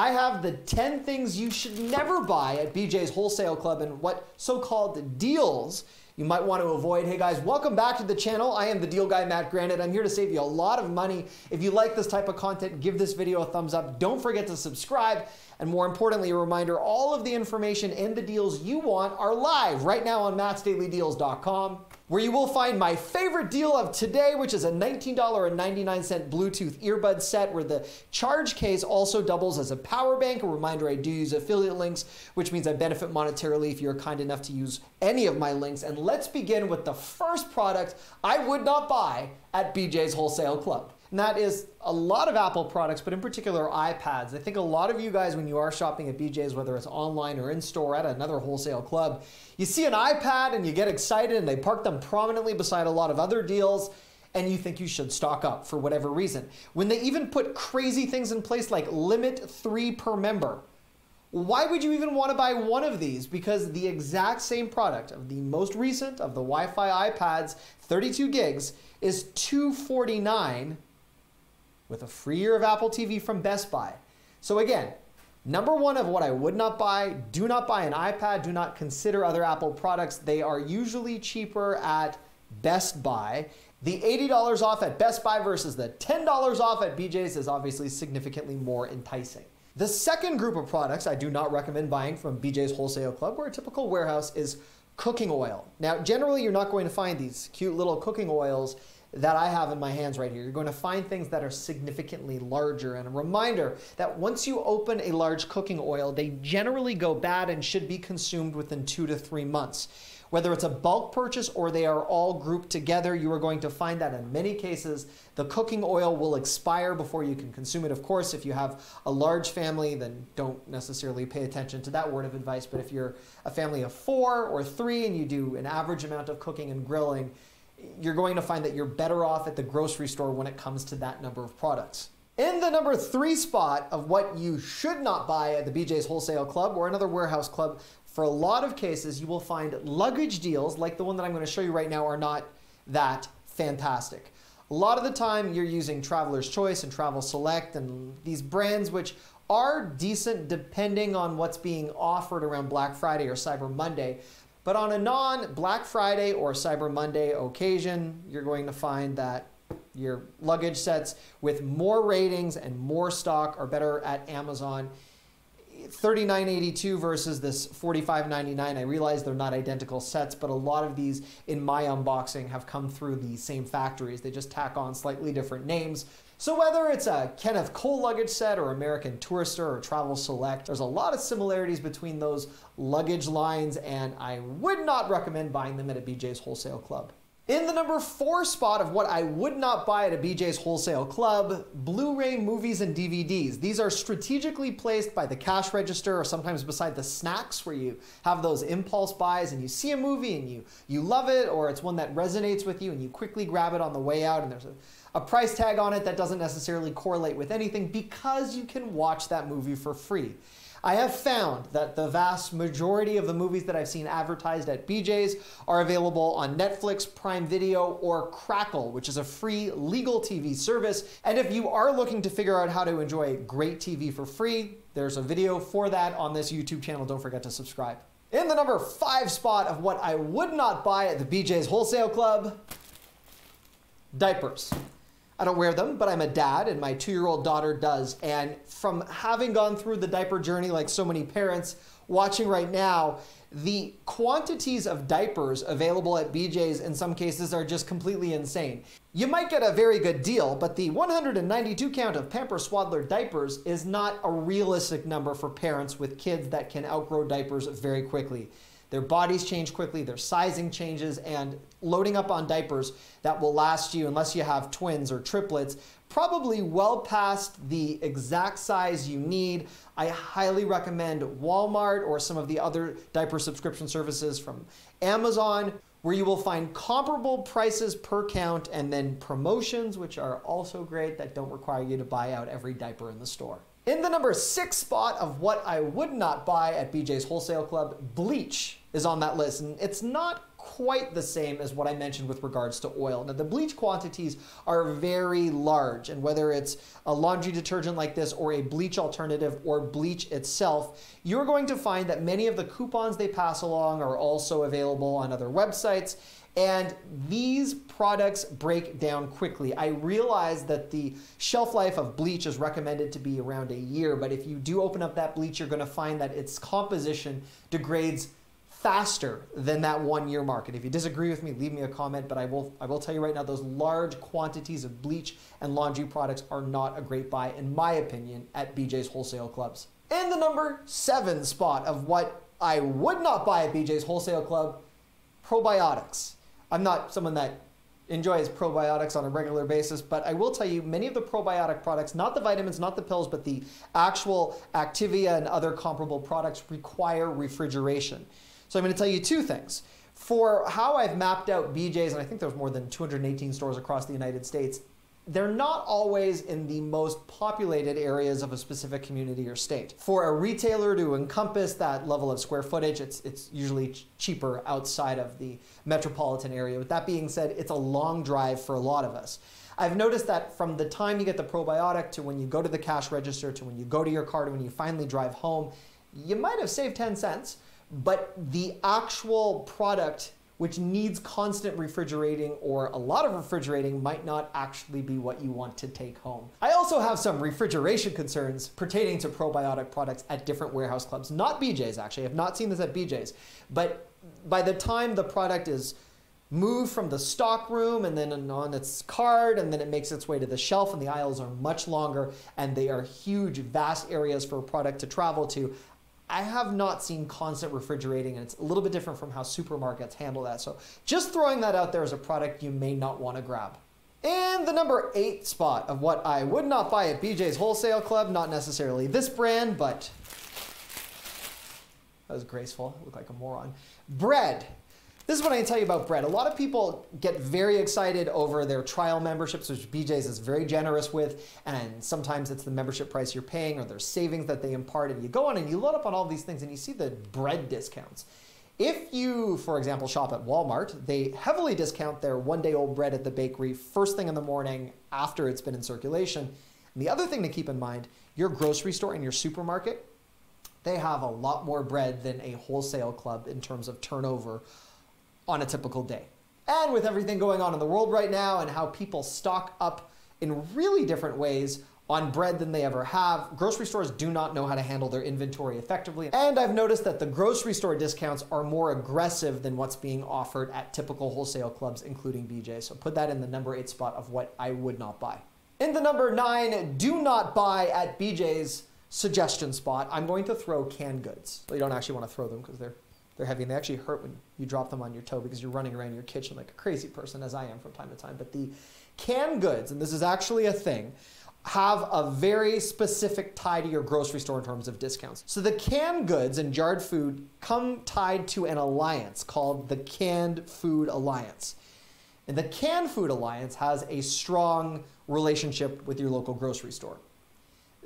I have the 10 things you should never buy at BJ's Wholesale Club and what so called deals you might want to avoid. Hey guys, welcome back to the channel. I am the deal guy, Matt Granite. I'm here to save you a lot of money. If you like this type of content, give this video a thumbs up. Don't forget to subscribe. And more importantly, a reminder all of the information and the deals you want are live right now on mattsdailydeals.com where you will find my favorite deal of today, which is a $19.99 Bluetooth earbud set where the charge case also doubles as a power bank. A reminder, I do use affiliate links, which means I benefit monetarily if you're kind enough to use any of my links. And let's begin with the first product I would not buy at BJ's Wholesale Club. And that is a lot of Apple products, but in particular iPads. I think a lot of you guys, when you are shopping at BJ's, whether it's online or in store at another wholesale club, you see an iPad and you get excited and they park them prominently beside a lot of other deals and you think you should stock up for whatever reason. When they even put crazy things in place like limit three per member, why would you even want to buy one of these? Because the exact same product of the most recent of the Wi-Fi iPads, 32 gigs, is 249 with a free year of Apple TV from Best Buy. So again, number one of what I would not buy, do not buy an iPad, do not consider other Apple products. They are usually cheaper at Best Buy. The $80 off at Best Buy versus the $10 off at BJ's is obviously significantly more enticing. The second group of products I do not recommend buying from BJ's Wholesale Club, where a typical warehouse is cooking oil. Now, generally, you're not going to find these cute little cooking oils that I have in my hands right here. You're going to find things that are significantly larger. And a reminder that once you open a large cooking oil, they generally go bad and should be consumed within two to three months. Whether it's a bulk purchase or they are all grouped together, you are going to find that in many cases, the cooking oil will expire before you can consume it. Of course, if you have a large family, then don't necessarily pay attention to that word of advice. But if you're a family of four or three and you do an average amount of cooking and grilling, you're going to find that you're better off at the grocery store when it comes to that number of products. In the number three spot of what you should not buy at the BJ's Wholesale Club or another warehouse club, for a lot of cases, you will find luggage deals like the one that I'm going to show you right now are not that fantastic. A lot of the time, you're using Traveler's Choice and Travel Select and these brands which are decent depending on what's being offered around Black Friday or Cyber Monday. But on a non Black Friday or Cyber Monday occasion, you're going to find that your luggage sets with more ratings and more stock are better at Amazon. 39.82 versus this 45.99. I realize they're not identical sets, but a lot of these in my unboxing have come through the same factories. They just tack on slightly different names. So whether it's a Kenneth Cole luggage set or American Tourister or Travel Select, there's a lot of similarities between those luggage lines and I would not recommend buying them at a BJ's Wholesale Club. In the number four spot of what I would not buy at a BJ's Wholesale Club, Blu-ray movies and DVDs. These are strategically placed by the cash register or sometimes beside the snacks where you have those impulse buys and you see a movie and you, you love it or it's one that resonates with you and you quickly grab it on the way out and there's a a price tag on it that doesn't necessarily correlate with anything because you can watch that movie for free. I have found that the vast majority of the movies that I've seen advertised at BJ's are available on Netflix, Prime Video, or Crackle, which is a free legal TV service. And if you are looking to figure out how to enjoy great TV for free, there's a video for that on this YouTube channel. Don't forget to subscribe. In the number five spot of what I would not buy at the BJ's Wholesale Club, diapers. I don't wear them, but I'm a dad and my two year old daughter does. And from having gone through the diaper journey like so many parents watching right now, the quantities of diapers available at BJ's in some cases are just completely insane. You might get a very good deal, but the 192 count of Pampers Swaddler diapers is not a realistic number for parents with kids that can outgrow diapers very quickly. Their bodies change quickly, their sizing changes, and loading up on diapers that will last you, unless you have twins or triplets, probably well past the exact size you need. I highly recommend Walmart or some of the other diaper subscription services from Amazon where you will find comparable prices per count and then promotions, which are also great that don't require you to buy out every diaper in the store. In the number six spot of what I would not buy at BJ's Wholesale Club, bleach is on that list. And it's not quite the same as what I mentioned with regards to oil. Now, the bleach quantities are very large, and whether it's a laundry detergent like this or a bleach alternative or bleach itself, you're going to find that many of the coupons they pass along are also available on other websites. And these products break down quickly. I realize that the shelf life of bleach is recommended to be around a year, but if you do open up that bleach, you're going to find that its composition degrades faster than that one year mark. And If you disagree with me, leave me a comment, but I will, I will tell you right now, those large quantities of bleach and laundry products are not a great buy, in my opinion, at BJ's wholesale clubs. In the number seven spot of what I would not buy at BJ's wholesale club, probiotics. I'm not someone that enjoys probiotics on a regular basis, but I will tell you many of the probiotic products, not the vitamins, not the pills, but the actual Activia and other comparable products require refrigeration. So I'm going to tell you two things. For how I've mapped out BJ's, and I think there's more than 218 stores across the United States, they're not always in the most populated areas of a specific community or state. For a retailer to encompass that level of square footage, it's, it's usually cheaper outside of the metropolitan area. With that being said, it's a long drive for a lot of us. I've noticed that from the time you get the probiotic to when you go to the cash register to when you go to your car to when you finally drive home, you might have saved 10 cents but the actual product which needs constant refrigerating or a lot of refrigerating might not actually be what you want to take home. I also have some refrigeration concerns pertaining to probiotic products at different warehouse clubs, not BJ's actually. I've not seen this at BJ's, but by the time the product is moved from the stock room and then on its card and then it makes its way to the shelf and the aisles are much longer and they are huge vast areas for a product to travel to I have not seen constant refrigerating, and it's a little bit different from how supermarkets handle that. So just throwing that out there as a product you may not want to grab. And the number eight spot of what I would not buy at BJ's Wholesale Club, not necessarily this brand, but that was graceful. I look like a moron. Bread. This is what I tell you about bread. A lot of people get very excited over their trial memberships, which BJ's is very generous with, and sometimes it's the membership price you're paying or their savings that they impart. And you go on and you load up on all these things and you see the bread discounts. If you, for example, shop at Walmart, they heavily discount their one day old bread at the bakery first thing in the morning after it's been in circulation. And the other thing to keep in mind your grocery store and your supermarket, they have a lot more bread than a wholesale club in terms of turnover on a typical day. And with everything going on in the world right now and how people stock up in really different ways on bread than they ever have. Grocery stores do not know how to handle their inventory effectively. And I've noticed that the grocery store discounts are more aggressive than what's being offered at typical wholesale clubs, including BJ. So put that in the number eight spot of what I would not buy. In the number nine, do not buy at BJ's suggestion spot, I'm going to throw canned goods. Well, you don't actually want to throw them because they're they're heavy and they actually hurt when you drop them on your toe because you're running around your kitchen like a crazy person, as I am from time to time. But the canned goods, and this is actually a thing, have a very specific tie to your grocery store in terms of discounts. So the canned goods and jarred food come tied to an alliance called the Canned Food Alliance. And the Canned Food Alliance has a strong relationship with your local grocery store.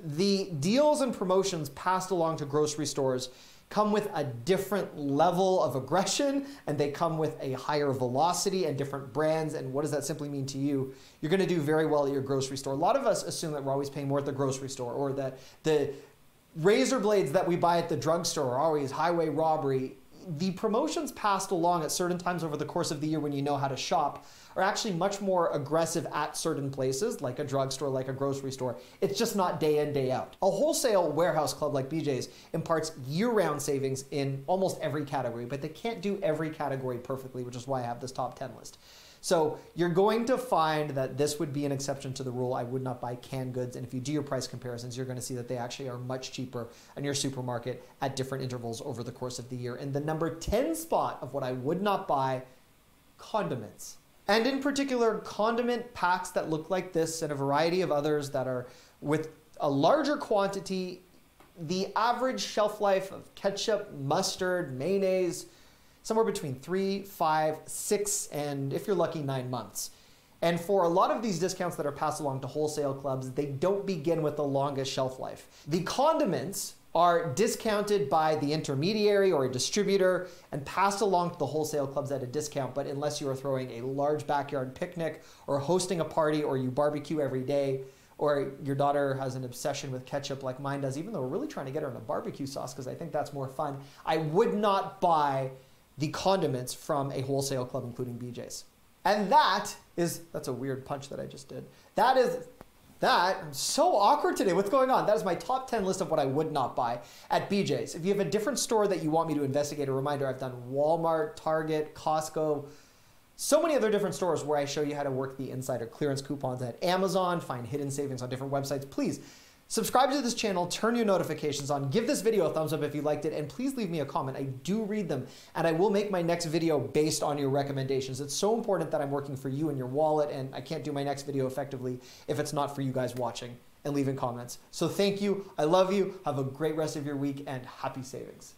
The deals and promotions passed along to grocery stores come with a different level of aggression and they come with a higher velocity and different brands. And what does that simply mean to you? You're going to do very well at your grocery store. A lot of us assume that we're always paying more at the grocery store or that the razor blades that we buy at the drugstore are always highway robbery. The promotions passed along at certain times over the course of the year when you know how to shop are actually much more aggressive at certain places, like a drugstore, like a grocery store. It's just not day in, day out. A wholesale warehouse club like BJ's imparts year round savings in almost every category, but they can't do every category perfectly, which is why I have this top 10 list. So you're going to find that this would be an exception to the rule. I would not buy canned goods. And if you do your price comparisons, you're going to see that they actually are much cheaper in your supermarket at different intervals over the course of the year. And the number 10 spot of what I would not buy condiments and in particular condiment packs that look like this and a variety of others that are with a larger quantity. The average shelf life of ketchup, mustard, mayonnaise, somewhere between three, five, six, and if you're lucky, nine months. And for a lot of these discounts that are passed along to wholesale clubs, they don't begin with the longest shelf life. The condiments are discounted by the intermediary or a distributor and passed along to the wholesale clubs at a discount. But unless you are throwing a large backyard picnic or hosting a party or you barbecue every day, or your daughter has an obsession with ketchup like mine does, even though we're really trying to get her into barbecue sauce because I think that's more fun, I would not buy the condiments from a wholesale club, including BJ's. And that is, that's a weird punch that I just did. That is that. I'm so awkward today. What's going on? That is my top 10 list of what I would not buy at BJ's. If you have a different store that you want me to investigate, a reminder I've done Walmart, Target, Costco, so many other different stores where I show you how to work the insider clearance coupons at Amazon, find hidden savings on different websites. Please Subscribe to this channel, turn your notifications on, give this video a thumbs up if you liked it, and please leave me a comment. I do read them, and I will make my next video based on your recommendations. It's so important that I'm working for you and your wallet, and I can't do my next video effectively if it's not for you guys watching and leaving comments. So thank you. I love you. Have a great rest of your week, and happy savings.